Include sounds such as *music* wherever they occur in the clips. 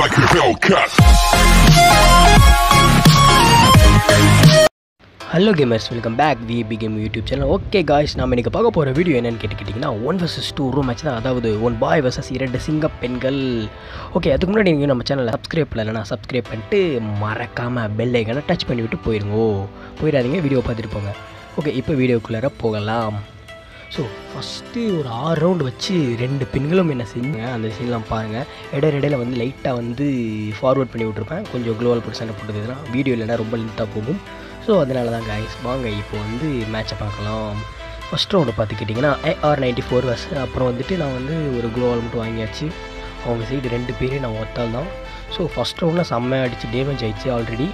like a Hellcat. Hello gamers welcome back VP game YouTube channel okay guys நம்ம இன்றைக்கி பார்க்க போகிற video என்னென்னு கேட்டுக்கிட்டிங்கன்னா one versus two room match தான். அதாவது ஒன் பாய் வர்சஸ் இரண்டு சிங்க பெண்கள். ஓகே அதுக்கு முன்னாடி நீங்கள் நம்ம சேனலை சப்ஸ்கிரைப் பண்ணலன்னா சப்ஸ்கிரைப் பண்ணிட்டு மறக்காமல் பெல் ஐக்கனை டச் பண்ணிவிட்டு போயிருங்கோ. போயிடாதீங்க வீடியோ பார்த்துட்டு போங்க. ஓகே இப்போ வீடியோக்குள்ளார போகலாம். ஸோ ஃபஸ்ட்டு ஒரு ஆறு ரவுண்டு வச்சு ரெண்டு பெண்களும் என்ன செஞ்சுங்க அந்த சீன்லாம் பாருங்கள் இடையில இடையில வந்து லைட்டாக வந்து ஃபார்வர்ட் பண்ணி விட்ருப்பேன் கொஞ்சம் க்ளோவல் போட்டு சண்டை போட்டதுன்னா வீடியோ இல்லைன்னா ரொம்ப லென்த்தாக போகும். ஸோ அதனால தான் காய்ஸ் வாங்க இப்போ வந்து மேட்சை பார்க்கலாம். ஃபஸ்ட் ரவுண்டு பார்த்துக்கிட்டிங்கன்னா ஏஆர் நைன்ட்டி ஃபோர் வர்ஸ் அப்புறம் வந்துட்டு நான் வந்து ஒரு க்ளோவால் மட்டும் வாங்கியாச்சு. அவங்க சைடு ரெண்டு பேரையும் நான் ஒத்தால் தான். ஸோ ஃபஸ்ட் ரவுண்டில் செம்மையாக அடித்து டேமேஜ் ஆகிடுச்சு ஆல்ரெடி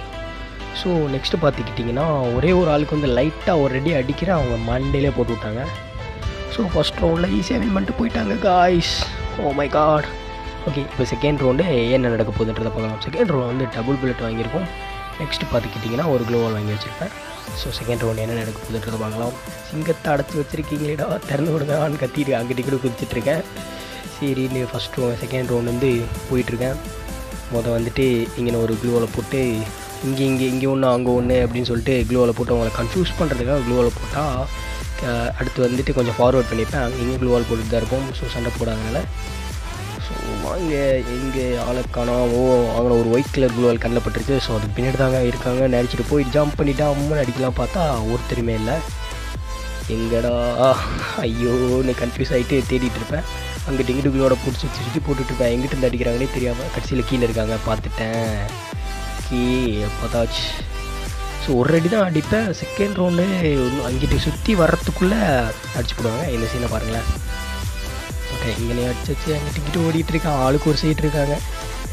ஸோ நெக்ஸ்ட்டு பார்த்துக்கிட்டிங்கன்னா ஒரே ஒரு ஆளுக்கு வந்து லைட்டாக ஒரு ரெடி அடிக்கிற அவங்க மண்டேலே போட்டு விட்டாங்க. ஸோ ஃபஸ்ட் ரவுண்டில் ஈஸியாக வின் பண்ணிட்டு போயிட்டாங்க guys oh my god okay இப்போ செகண்ட் ரவுண்டு என்ன நடக்க போகுதுன்றதை பார்க்கலாம். செகண்ட் ரவுண்ட் வந்து டபுள் புல்லட் வாங்கியிருக்கோம். நெக்ஸ்ட் பார்த்துக்கிட்டிங்கன்னா ஒரு க்ளோவால் வாங்கி வச்சுருப்பேன். ஸோ செகண்ட் ரவுண்ட் என்ன நடக்க போகுதுன்றதை பார்க்கலாம். சிங்கத்தை அடைச்சி வச்சுருக்கீங்களேடா திறந்து விடுங்கன்னு கத்திட்டு அங்கிட்டு கூட குதிச்சிட்ருக்கேன் சரின்னு ஃபஸ்ட் ரவுண்ட் செகண்ட் ரவுண்ட் வந்து போயிட்டுருக்கேன் மொதல் வந்துட்டு இங்கே ஒரு க்ளூவில் போட்டு இங்கே இங்கே இங்கே ஒன்று அங்கே ஒன்று அப்படின்னு சொல்லிட்டு க்ளூவில் போட்டு அவங்கள கன்ஃபியூஸ் பண்ணுறதுக்காக க்ளூவில் போட்டால் அடுத்து வந்துட்டு கொஞ்சம் ஃபார்வர்ட் பண்ணிப்பேன். அங்கே இங்கே க்ளூவால் போட்டுட்டு தான் இருப்போம். ஸோ சண்டை போடாதனால. ஸோ வாங்க எங்கே ஆளை ஓ அவங்க ஒரு ஒயிட் கலர் குளுவால் கண்ணில் ஸோ அது பின்னாடி தாங்க இருக்காங்க. நினச்சிட்டு போய் ஜம்ப் பண்ணிட்டா அம்மன் அடிக்கலாம் பார்த்தா ஒருத்தருமே இல்லை. எங்கடா? ஐயோன்னு கன்ஃபியூஸ் ஆகிட்டு தேடிட்டு இருப்பேன். அங்கிட்டு இங்கிட்டு குளோட பிடிச்சி சுற்றி சுற்றி போட்டுட்டு இருப்பேன். எங்கிட்ட இருந்து அடிக்கிறாங்கன்னே தெரியாமல் கடைசியில் கீழே இருக்காங்க. பார்த்துட்டேன். கீ பார்த்தாச்சு. ஸோ ஒரு அடி தான் அடிப்பேன் செகண்ட் ரவுண்டு அங்கிட்டு சுற்றி வர்றதுக்குள்ளே அடிச்சு போடுவாங்க. இந்த சீனை பாருங்களேன். ஓகே இங்கே அடிச்சு வச்சு அங்கிட்டு இங்கிட்டு ஓடிட்டு இருக்கான் ஆளுக்கு ஒரு சைடு இருக்காங்க.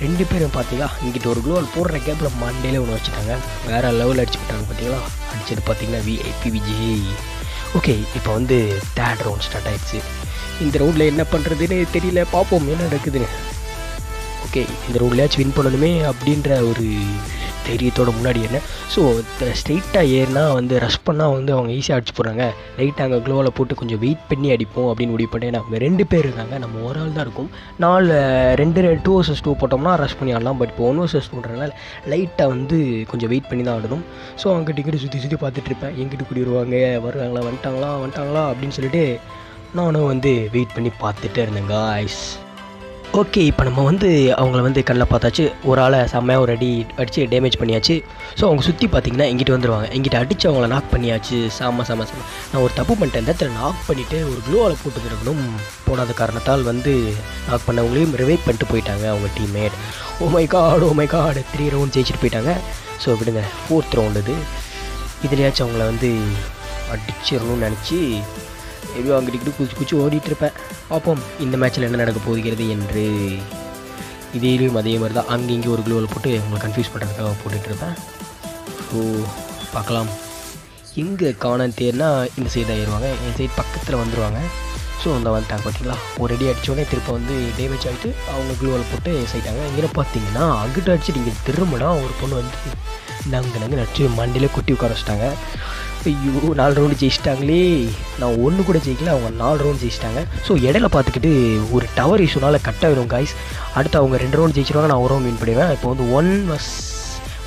ரெண்டு பேரும் பார்த்தீங்களா இங்கிட்டு ஒரு க்ளோவல் போடுற கேப்பில் மண்டேல ஒன்று வச்சுட்டாங்க. வேறு லெவலில் அடிச்சு விட்டாங்க பார்த்தீங்களா அடிச்சது பார்த்தீங்கன்னா விஐபி விஜய். ஓகே இப்போ வந்து தேர்ட் ரவுண்ட் ஸ்டார்ட் ஆயிடுச்சு. இந்த ரவுண்டில் என்ன பண்ணுறதுன்னு தெரியல. பார்ப்போம் என்ன நடக்குதுன்னு. ஓகே இந்த ரவுண்ட்லேயாச்சும் வின் பண்ணணுமே அப்படின்ற ஒரு தைரியத்தோட முன்னாடி ஏறினேன் ஸோ ஸ்ட்ரெயிட்டாக ஏறினா வந்து ரஷ் பண்ணால் வந்து அவங்க ஈஸியாக அடிச்சு போகிறாங்க லைட்டாக அங்கே க்ளோவில் போட்டு கொஞ்சம் வெயிட் பண்ணி அடிப்போம் அப்படின்னு முடிவு பண்ணேன் நம்ம ரெண்டு பேர் இருக்காங்க. நம்ம ஒரு ஆள் தான் இருக்கும். நாலு ரெண்டு டூ வர்சஸ் டூ போட்டோம்னா ரஷ் பண்ணி ஆடலாம். பட் இப்போ ஒன் வர்சஸ் டூன்றனால லைட்டாக வந்து கொஞ்சம் வெயிட் பண்ணி தான் ஆடணும். ஸோ அவங்க டிக்கெட்டு சுற்றி சுற்றி பார்த்துட்ருப்பேன் எங்கிட்டு கூடி வருவாங்க? வருவாங்களா? வந்துட்டாங்களா? வந்துட்டாங்களா? அப்படின்னு சொல்லிட்டு நானும் வந்து வெயிட் பண்ணி பார்த்துட்டே இருந்தேன் காய்ஸ் ஓகே இப்போ நம்ம வந்து அவங்கள வந்து கண்ணில் பார்த்தாச்சு. ஒரு ஆளை செம்மையாக ஒரு அடி அடித்து டேமேஜ் பண்ணியாச்சு. ஸோ அவங்க சுற்றி பார்த்தீங்கன்னா எங்கிட்ட வந்துடுவாங்க எங்கிட்ட அடித்து அவங்கள நாக் பண்ணியாச்சு. செம்ம சாம சாம. நான் ஒரு தப்பு பண்ணிட்டேன். இந்த இடத்துல நாக் பண்ணிவிட்டு ஒரு க்ளூவால் போட்டு இருக்கணும் போடாத காரணத்தால் வந்து நாக் பண்ணவங்களையும் ரிவைவ் பண்ணிட்டு போயிட்டாங்க அவங்க teammate oh my god oh my three round ஜெயிச்சுட்டு போயிட்டாங்க. ஸோ விடுங்க ஃபோர்த் ரவுண்டு இது. இதுலையாச்சும் அவங்கள வந்து அடிச்சிடணும்னு நினச்சி எப்படியோ அங்கிட்டு குச்சி குச்சி ஓடிட்டு இருப்பேன் பார்ப்போம் இந்த மேட்ச்சில் என்ன நடக்க போகிறது என்று. இதையிலையும் அதே மாதிரி தான் அங்கே இங்கே ஒரு குளோவில் போட்டு உங்களை கன்ஃபியூஸ் பண்ணுறதுக்காக போட்டுட்டு இருப்பேன் ஸோ பார்க்கலாம். எங்கே காண தேர்னா இந்த சைடு ஆயிடுவாங்க என் சைடு பக்கத்தில் வந்துடுவாங்க ஸோ அந்த வந்துட்டாங்க பார்த்தீங்களா ஒரு அடி அடித்தோடனே திருப்ப வந்து டேமேஜ் ஆகிட்டு அவங்க க்ளூவில் போட்டு சைட்டாங்க இங்கே பார்த்தீங்கன்னா அங்கிட்ட அடிச்சுட்டு இங்கே திரும்பினா ஒரு பொண்ணு வந்து நாங்கள் நாங்கள் நடிச்சு மண்டியில் கொட்டி உட்கார வச்சிட்டாங்க. ஐயோ நாலு ரவுண்டு ஜெயிச்சிட்டாங்களே. நான் ஒன்று கூட ஜெயிக்கல அவங்க நாலு ரவுண்ட் ஜெயிச்சிட்டாங்க. ஸோ இடையில பார்த்துக்கிட்டு ஒரு டவர் இஷ்யூனால கட் ஆகிடும் காய்ஸ் அடுத்து அவங்க ரெண்டு ரவுண்ட் ஜெயிச்சிருவாங்க நான் ஒரு ரவுண்ட் வின் பண்ணிடுவேன். இப்போ வந்து ஒன் வஸ்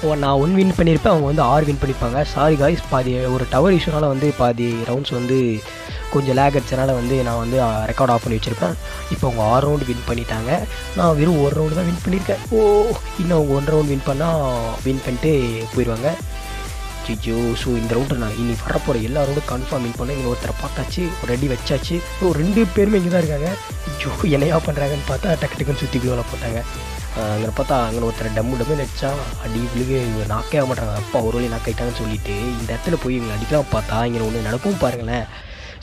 ஓ நான் ஒன் வின் பண்ணியிருப்பேன் அவங்க வந்து ஆறு வின் பண்ணியிருப்பாங்க. சாரி காய்ஸ் பாதி ஒரு டவர் இஷ்யூனால வந்து பாதி ரவுண்ட்ஸ் வந்து கொஞ்சம் லேக் அடிச்சனால வந்து நான் வந்து ரெக்கார்ட் ஆஃப் பண்ணி வச்சுருப்பேன். இப்போ அவங்க ஆறு ரவுண்டு வின் பண்ணிட்டாங்க. நான் வெறும் ஒரு ரவுண்டு தான் வின் பண்ணியிருக்கேன். ஓ இன்னும் அவங்க ஒன் ரவுண்ட் வின் பண்ணால் வின் பண்ணிட்டு போயிடுவாங்க. ஐயோ ஸோ இந்த ரவுண்டை நான் இனி வரப்போகிற எல்லா கன்ஃபார்ம் இன் பண்ண இங்கே ஒருத்தரை பார்த்தாச்சு ஒரு ரெடி வச்சாச்சு. ஸோ ரெண்டு பேருமே இங்கே தான் இருக்காங்க. ஜோ என்னையா பண்ணுறாங்கன்னு பார்த்தா டக்கு டக்குன்னு சுற்றி க்ளோவில் போட்டாங்க. அங்கே பார்த்தா அங்கே ஒருத்தர் டம்மு டம்மு நடிச்சா அடி விழுகு இவங்க நாக்கே மாட்டாங்க. அப்பா ஒரு வழி நாக்காயிட்டாங்கன்னு சொல்லிட்டு இந்த இடத்துல போய் இவங்க அடிக்கலாம் பார்த்தா இங்கே ஒன்று நடக்கும் பாருங்களேன்.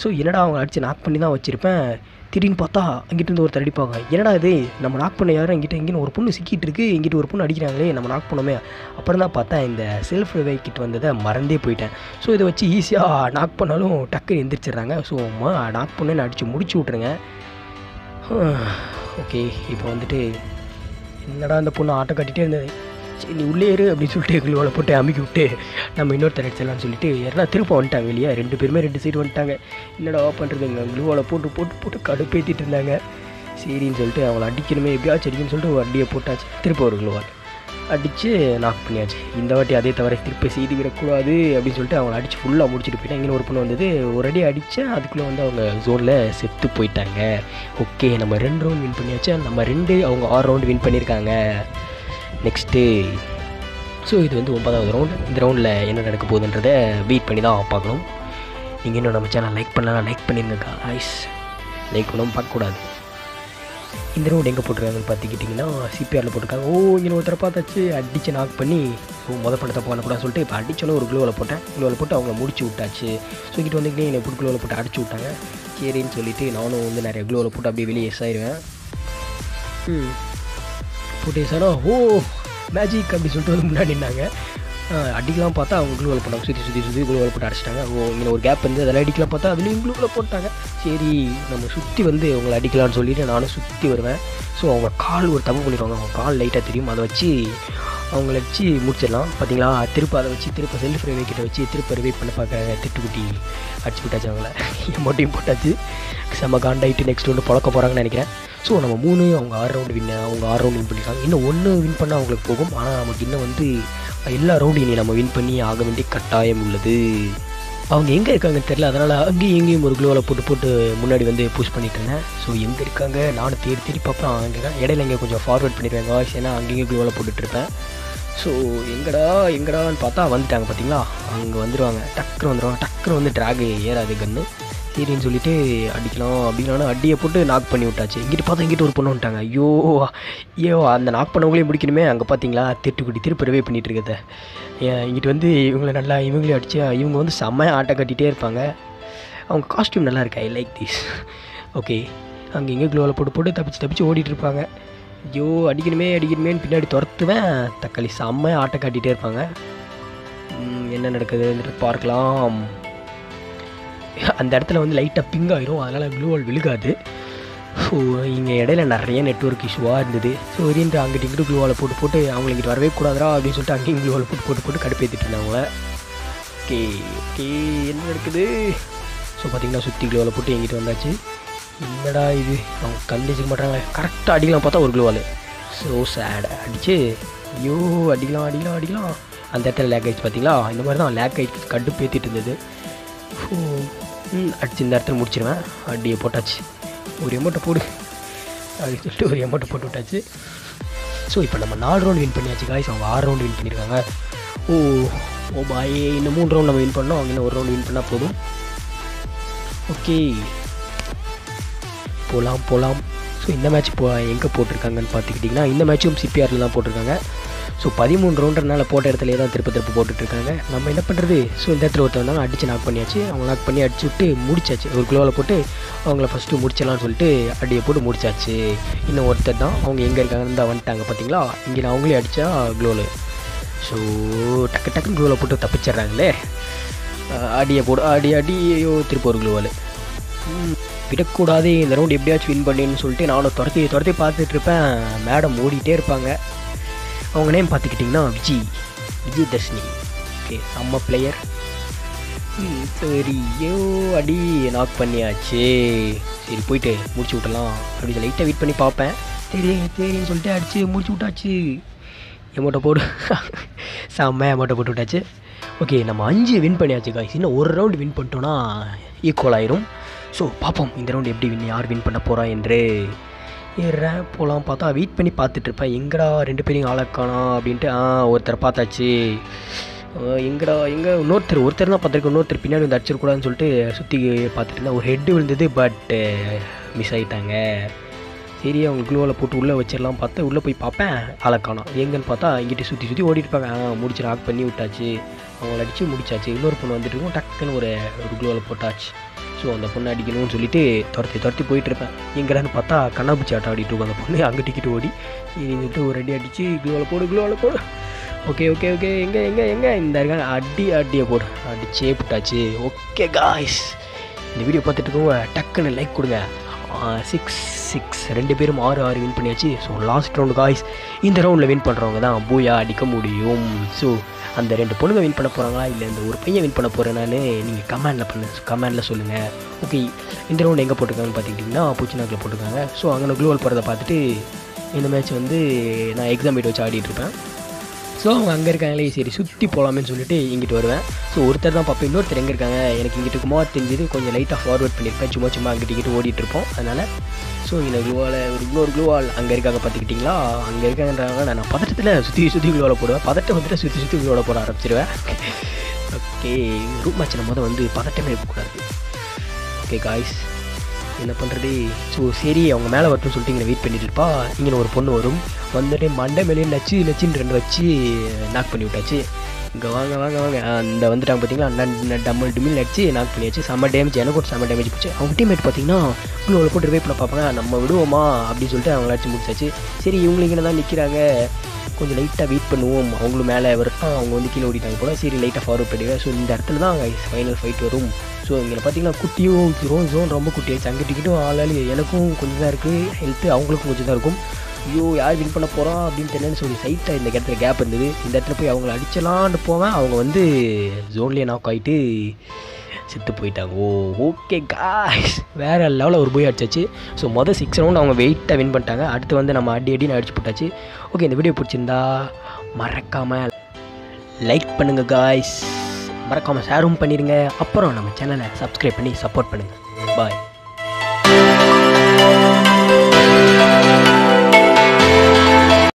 ஸோ என்னடா அவங்க அடித்து நாக் பண்ணி தான் வச்சுருப்பேன்? திடீர்னு பார்த்தா அங்கிட்டு இருந்து ஒருத்தர் அடிப்பாங்க. என்னடா இது? நம்ம நாக் பண்ண யாரும் எங்கிட்ட எங்கிட்ட ஒரு பொண்ணு சிக்கிட்டு இருக்கு எங்கிட்ட ஒரு பொண்ணு அடிக்கிறாங்களே நம்ம நாக் பண்ணோமே. அப்புறம் தான் பார்த்தா இந்த செல்ஃப் வைக்கிட்டு கிட் வந்ததை மறந்தே போயிட்டேன். ஸோ இதை வச்சு ஈஸியாக நாக் பண்ணாலும் டக்குன்னு எந்திரிச்சிடுறாங்க. ஸோ நாக் பண்ணு அடித்து முடிச்சு விட்ருங்க ஓகே *sighs* இப்போ வந்துட்டு என்னடா அந்த பொண்ணு ஆட்டோ கட்டிகிட்டே இருந்தது? சரி நீ உள்ளே இரு அப்படின்னு சொல்லிட்டு க்ளூவில் போட்டு அமுக்கி விட்டு நம்ம இன்னொருத்தர் அடிச்சிடலாம்னு சொல்லிட்டு யாரா திரும்ப வந்துட்டாங்க வெளியே. ரெண்டு பேருமே ரெண்டு சைடு வந்துட்டாங்க. என்னடா பண்ணுறதுங்க க்ளூவில் போட்டு போட்டு போட்டு கடுப்பேற்றிட்டு இருந்தாங்க. சரின்னு சொல்லிட்டு அவங்கள அடிக்கணுமே எப்படியாச்சும் அடிக்கணும்னு சொல்லிட்டு ஒரு அடியை போட்டாச்சு. திருப்ப ஒரு க்ளூவால் அடித்து நாக் பண்ணியாச்சு. இந்த வாட்டி அதே தவிர திருப்பி செய்து விடக்கூடாது அப்படின்னு சொல்லிட்டு அவங்கள அடித்து ஃபுல்லாக முடிச்சுட்டு போயிட்டேன் இங்கே ஒரு பொண்ணு வந்தது. ஒரு அடி அடித்தேன் அதுக்குள்ளே வந்து அவங்க ஜோனில் செத்து போயிட்டாங்க. ஓகே நம்ம ரெண்டு ரவுண்ட் வின் பண்ணியாச்சு. நம்ம ரெண்டு அவங்க ஆறு ரவுண்டு வின் பண்ணியிருக்காங்க. நெக்ஸ்ட்டு ஸோ இது வந்து ஒன்பதாவது ரவுண்ட் இந்த ரவுண்டில் என்ன நடக்க போகுதுன்றதை வெயிட் பண்ணி தான் பார்க்கணும். நீங்கள் இன்னும் நம்ம சேனல் லைக் பண்ணலாம் லைக் பண்ணிருங்க ஐஸ் லைக் பண்ணவும் பார்க்கக்கூடாது. இந்த ரவுண்ட் எங்கே போட்டிருக்காங்கன்னு பார்த்துக்கிட்டிங்கன்னா சிபிஆரில் போட்டிருக்காங்க. ஓ இங்கே ஒருத்தரை பார்த்தாச்சு. அடித்து நாக் பண்ணி ஸோ மொதல் படத்தை பண்ணக்கூடாதுன்னு சொல்லிட்டு இப்போ அடித்தாலும் ஒரு க்ளோவில் போட்டேன். க்ளோவில் போட்டு அவங்கள முடிச்சு விட்டாச்சு. ஸோ இங்கிட்டு வந்து என்னை புட் க்ளோவில் போட்டு அடிச்சு விட்டாங்க. சரின்னு சொல்லிவிட்டு நானும் வந்து நிறைய க்ளோவில் போட்டு அப்படியே வெளியே எஸ் ஆயிடுவேன் ம். போட்டு ஆனால் ஓ மேஜிக் அப்படி சொல்லிட்டு வந்து முன்னாடி நின்னாங்க. அடிக்கலாம் பார்த்தா அவங்க க்ளூவில் போட்டாங்க. சுற்றி சுற்றி சுற்றி க்ளூவில் போட்டு அடிச்சிட்டாங்க. ஓ இங்கே ஒரு கேப் வந்து அதெல்லாம் அடிக்கலாம் பார்த்தா அதுலேயும் க்ளூவில் போட்டாங்க. சரி நம்ம சுற்றி வந்து அவங்களை அடிக்கலாம்னு சொல்லிட்டு நானும் சுற்றி வருவேன். ஸோ அவங்க கால் ஒரு தப்பு பண்ணிடுவாங்க. அவங்க கால் லைட்டாக தெரியும். அதை வச்சு அவங்கள வச்சு முடிச்சிடலாம். பார்த்தீங்களா திருப்ப அதை வச்சு திருப்ப செல்ஃப் ரிவை கிட்ட வச்சு திருப்ப ரிவை பண்ண பார்க்க திட்டுக்குட்டி அடிச்சு விட்டாச்சு அவங்கள. மட்டும் போட்டாச்சு. செம்ம காண்டாயிட்டு நெக்ஸ்ட் ஒன்று பழக்க போகிறாங்கன்னு நினைக்கிறேன். ஸோ நம்ம மூணு அவங்க ஆறு ரவுண்டு வின் அவங்க ஆறு ரவுண்டு வின் பண்ணியிருக்காங்க இன்னும் ஒன்று வின் பண்ணால் அவங்களுக்கு போகும். ஆனால் நமக்கு இன்னும் வந்து எல்லா ரவுண்டும் இனி நம்ம வின் பண்ணி ஆக வேண்டிய கட்டாயம் உள்ளது. அவங்க எங்கே இருக்காங்கன்னு தெரில அதனால் அங்கேயும் இங்கேயும் ஒரு க்ளோவில் போட்டு போட்டு முன்னாடி வந்து புஷ் பண்ணிட்டு இருந்தேன். ஸோ எங்கே இருக்காங்க? நானும் தேடி தேடி பார்ப்பேன். அங்கே இடையில இங்கே கொஞ்சம் ஃபார்வர்ட் பண்ணிடுவேன் வாய்ஸ் ஏன்னா அங்கேயும் க்ளோவில் போட்டுட்ருப்பேன் ஸோ எங்கடா எங்கடான்னு பார்த்தா வந்துட்டாங்க பார்த்தீங்களா? அங்கே வந்துடுவாங்க டக்குனு வந்துடுவாங்க டக்குன்னு வந்து ட்ராகு ஏறாது கன்று சரின்னு சொல்லிட்டு அடிக்கலாம் அப்படின்னா அடியை போட்டு நாக் பண்ணி விட்டாச்சு. இங்கிட்டு பார்த்தா இங்கிட்டு ஒரு பொண்ணு வந்துட்டாங்க. ஐயோ ஐயோ அந்த நாக் பண்ணவங்களையும் முடிக்கணுமே. அங்கே பார்த்தீங்களா? திட்டுக்குட்டி திருப்பி பண்ணிகிட்டு பண்ணிட்டு இருக்கத இங்கிட்டு வந்து இவங்கள நல்லா இவங்களையும் அடிச்சு இவங்க வந்து செம்ம ஆட்டை கட்டிகிட்டே இருப்பாங்க. அவங்க காஸ்ட்யூம் நல்லா இருக்கு. ஐ லைக் திஸ் ஓகே அங்கே இங்கே க்ளோவில் போட்டு போட்டு தப்பிச்சு தப்பிச்சு ஓடிட்டு இருப்பாங்க. ஐயோ அடிக்கணுமே அடிக்கணுமேன்னு பின்னாடி துரத்துவேன். தக்காளி செம்மையாக ஆட்டை காட்டிகிட்டே இருப்பாங்க. என்ன நடக்குதுன்றது பார்க்கலாம். அந்த இடத்துல வந்து லைட்டாக பிங்க் ஆகிரும் அதனால் க்ளூவால் விழுகாது. ஸோ இங்கே இடையில நிறைய நெட்ஒர்க் இஷ்யூவாக இருந்தது. ஸோ இருந்து அங்கிட்டு இங்கிட்டு க்ளூவால் போட்டு போட்டு அவங்க இங்கிட்டு வரவே கூடாதா அப்படின்னு சொல்லிட்டு அங்கேயும் க்ளூவால் போட்டு போட்டு போட்டு கடுப்பேற்றிட்டு இருந்தாங்க. ஓகே ஓகே என்ன நடக்குது? ஸோ பார்த்தீங்கன்னா சுற்றி க்ளோவில் போட்டு எங்கிட்ட வந்தாச்சு? என்னடா இது? அவங்க கண்டிச்சுக்க மாட்டாங்க கரெக்டாக அடிக்கலாம் பார்த்தா ஒரு க்ளூவால் ஸோ சேட் அடிச்சு ஐயோ அடிக்கலாம் அடிக்கலாம் அடிக்கலாம். அந்த இடத்துல லேக் ஆகிடுச்சு பார்த்தீங்களா இந்த மாதிரி தான் லேக் ஆகிடுச்சு கடுப்பு இருந்தது. ஸோ அடிச்சு இந்த இடத்துல முடிச்சிடுவேன் அடியை போட்டாச்சு. ஒரு எமௌண்ட்டை போடு. அப்படின்னு சொல்லிட்டு ஒரு எமௌண்ட்டை போட்டு விட்டாச்சு. ஸோ இப்போ நம்ம நாலு ரவுண்ட் வின் பண்ணியாச்சு காய்ஸ் அவங்க ஆறு ரவுண்ட் வின் பண்ணியிருக்காங்க ஓ ஓ பாய் இன்னும் மூணு ரவுண்ட் நம்ம வின் பண்ணோம். அவங்க இன்னும் ஒரு ரவுண்ட் வின் பண்ணால் போதும். ஓகே போகலாம் போகலாம் ஸோ இந்த மேட்ச் போ எங்கே போட்டிருக்காங்கன்னு பார்த்துக்கிட்டிங்கன்னா இந்த மேட்சும் சிபிஆரில் தான் போட்டிருக்காங்க. ஸோ பதிமூணு ரவுண்டர்னால போட்ட இடத்துல தான் திருப்ப திருப்ப போட்டுட்ருக்காங்க. நம்ம என்ன பண்ணுறது ஸோ இந்த இடத்துல ஒருத்தர் வந்தாலும் அடித்து நாக் பண்ணியாச்சு. அவங்க நாக் பண்ணி அடிச்சு விட்டு முடிச்சாச்சு. ஒரு க்ளோவில் போட்டு அவங்கள ஃபஸ்ட்டு முடிச்சிடலாம்னு சொல்லிட்டு அடியை போட்டு முடிச்சாச்சு. இன்னும் ஒருத்தர் தான். அவங்க எங்கே இருக்காங்கன்னு தான் வந்துட்டாங்க. பார்த்தீங்களா இங்கே நான் அவங்களே அடித்தா க்ளோவில் ஸோ டக்கு டக்குன்னு க்ளோவில் போட்டு தப்பிச்சிட்றாங்களே. அடியை போடு அடி அடியோ திருப்பி ஒரு குளோவில் விடக்கூடாது. இந்த ரவுண்ட் எப்படியாச்சும் வின் பண்ணின்னு சொல்லிட்டு நானும் துரத்தி துரத்தி பார்த்துட்ருப்பேன். மேடம் ஓடிட்டே இருப்பாங்க. அவங்க நேம் பார்த்துக்கிட்டிங்கன்னா விஜய் விஜய் தர்ஷினி ஓகே செம்ம பிளேயர் சரி ஐயோ அடி நாக் பண்ணியாச்சு. சரி போயிட்டு முடிச்சு விட்டலாம் அப்படி லைட்டாக வெயிட் பண்ணி பார்ப்பேன். சரி சரின்னு சொல்லிட்டு அடிச்சு முடிச்சு விட்டாச்சு. எமோட்ட போடு. செம்ம எமோட்டை போட்டு விட்டாச்சு. ஓகே நம்ம அஞ்சு வின் பண்ணியாச்சு காய்ஸ் இன்னும் ஒரு ரவுண்டு வின் பண்ணிட்டோன்னா ஈக்குவல் ஆயிரும். ஸோ பார்ப்போம் இந்த ரவுண்டு எப்படி வின் யார் வின் பண்ண போகிறா என்று. ஏறுறேன் போகலாம் பார்த்தா வெயிட் பண்ணி பார்த்துட்ருப்பேன். எங்கடா ரெண்டு பேரையும் ஆளக்கானா அப்படின்ட்டு ஆ ஒருத்தர் பார்த்தாச்சு. எங்கடா எங்கே இன்னொருத்தர் ஒருத்தர் தான் பார்த்துருக்கேன். இன்னொருத்தர் பின்னாடி வந்து அடிச்சிடக்கூடாதுன்னு சொல்லிட்டு சுற்றி பார்த்துட்டு இருந்தேன் ஒரு ஹெட்டு விழுந்தது பட்டு மிஸ் ஆகிட்டாங்க சரி அவங்க க்ளூவில் போட்டு உள்ளே வச்சிடலாம் பார்த்து உள்ளே போய் பார்ப்பேன் ஆளக்கானோம் எங்கன்னு பார்த்தா இங்கிட்ட சுற்றி சுற்றி ஓடிட்டுருப்பாங்க ஆ முடிச்சு ராக் பண்ணி விட்டாச்சு. அவங்கள அடித்து முடிச்சாச்சு. இன்னொரு பொண்ணு வந்துட்டு இருக்கோம் டக்குன்னு ஒரு ஒரு க்ளூவில் போட்டாச்சு. ஸோ அந்த பொண்ணை அடிக்கணும்னு சொல்லிட்டு துரத்தி துரத்தி போயிட்டுருப்பேன். எங்கடான்னு பார்த்தா கண்ணாபூச்சி ஆட்டம் ஆடிட்டு இருக்கும் அந்த பொண்ணு. அங்கே டிக்கெட் ஓடி. இருந்துட்டு ஒரு அடி அடித்து க்ளோவில் போடு க்ளோவில் போடு. ஓகே ஓகே ஓகே எங்கே எங்கே எங்கே? இந்த இருக்காங்க. அடி அடியை போடு. அடிச்சே போட்டாச்சு. ஓகே காய்ஸ் இந்த வீடியோ பார்த்துட்டு இருக்கவங்க டக்குன்னு லைக் கொடுங்க. சிக்ஸ் சிக்ஸ் ரெண்டு பேரும் ஆறு ஆறு வின் பண்ணியாச்சு. ஸோ லாஸ்ட் ரவுண்டு காய்ஸ் இந்த ரவுண்டில் வின் பண்ணுறவங்க தான் பூயா அடிக்க முடியும். ஸோ அந்த ரெண்டு பொண்ணுங்க வின் பண்ண போகிறாங்களா இல்லை இந்த ஒரு பையன் வின் பண்ண போகிறேனான்னு நீங்கள் கமெண்டில் பண்ணு கமெண்டில் சொல்லுங்கள் ஓகே இந்த ரவுண்டு எங்கே போட்டிருக்காங்கன்னு பார்த்துக்கிட்டிங்கன்னா பூச்சிநாக்கில் போட்டிருக்காங்க. ஸோ அங்கே க்ளோவல் போகிறத பார்த்துட்டு இந்த மேட்ச் வந்து நான் எக்ஸாம் வச்சு ஆடிட்டுருப்பேன் ஸோ அவங்க அங்கே இருக்காங்களே சரி சுற்றி போகலாமேன்னு சொல்லிட்டு இங்கிட்டு வருவேன். ஸோ ஒருத்தர் தான் பார்ப்பேன் இன்னொருத்தர் எங்கே இருக்காங்க? எனக்கு இங்கிட்டு இருக்குமா? தெரிஞ்சது கொஞ்சம் லைட்டாக ஃபார்வர்ட் பண்ணியிருப்பேன். சும்மா சும்மா அங்கிட்டு இங்கிட்டு ஓடிட்டு இருப்போம். அதனால் ஸோ இந்த க்ளூவால் ஒரு இன்னொரு க்ளூவால் அங்கே இருக்காங்க பார்த்துக்கிட்டிங்களா? அங்கே இருக்காங்கன்றாங்க நான் பதட்டத்தில் சுற்றி சுற்றி க்ளூவால் போடுவேன். பதட்டம் வந்துட்டு சுற்றி சுற்றி க்ளூவால் போட ஆரம்பிச்சிருவேன். ஓகே ரூம் மேட்ச் நம்ம வந்து பதட்டமே இருக்கக்கூடாது. ஓகே காய்ஸ் என்ன பண்ணுறது ஸோ சரி அவங்க மேலே வரட்டும் சொல்லிட்டு இங்கே வெயிட் பண்ணிட்டு இருப்பா. இங்கே ஒரு பொண்ணு வரும். வந்துட்டு மண்டை மேலேயே நச்சு நச்சுன்னு ரெண்டு வச்சு நாக் பண்ணி விட்டாச்சு. இங்கே வாங்க வாங்க வாங்க. அந்த இந்த வந்துட்டாங்க பார்த்தீங்களா டம்மல் டிமில் அடிச்சு நாக் பண்ணியாச்சு. செம்ம டேமேஜ் எனக்கு ஒரு செம்ம டேமேஜ் போச்சு அவங்க டீம்மேட் பார்த்தீங்கன்னா இவ்வளோ போட்டு ரிவைவ் பண்ண பார்ப்பாங்க. நம்ம விடுவோமா? அப்படின்னு சொல்லிட்டு அவங்கள அடிச்சு முடிச்சாச்சு. சரி இவங்களும் இங்கே தான் நிற்கிறாங்க கொஞ்சம் லைட்டாக வெயிட் பண்ணுவோம். அவங்களும் மேலே வரட்டும் அவங்க வந்து கீழே ஓடிட்டாங்க போல. சரி லைட்டாக ஃபார்வர்ட் பண்ணிடுவேன் ஸோ இந்த இடத்துல தான் ஃபைனல் ஃபைட் வரும். ஸோ இங்கே பார்த்தீங்கன்னா குட்டியும் ஜோன் ஜோன் ரொம்ப குட்டியாச்சு அங்கே டிக்கெட்டும் ஆளாளி எனக்கும் கொஞ்சம் தான் இருக்குது ஹெல்த்து அவங்களுக்கும் கொஞ்சம் தான் இருக்கும். ஐயோ யார் வின் பண்ண போகிறோம் அப்படின்னு தெரியலன்னு சொல்லி சைட்டாக இந்த இடத்துல கேப் இருந்தது. இந்த இடத்துல போய் அவங்கள அடிச்சலான்னு போவேன். அவங்க வந்து ஜோன்லேயே நாக் ஆகிட்டு செத்து போயிட்டாங்க. ஓ ஓகே காய்ஸ் வேறு லெவலில் ஒரு போய் அடிச்சாச்சு. ஸோ மொதல் சிக்ஸ் ரவுண்ட் அவங்க வெயிட்டாக வின் பண்ணிட்டாங்க. அடுத்து வந்து நம்ம அடி அடின்னு அடிச்சு போட்டாச்சு. ஓகே இந்த வீடியோ பிடிச்சிருந்தா மறக்காமல் லைக் பண்ணுங்கள் காய்ஸ் மறக்காமல் ஷேரும் பண்ணிடுங்க அப்புறம் நம்ம சேனலை சப்ஸ்கிரைப் பண்ணி சப்போர்ட் பண்ணுங்கள் பாய்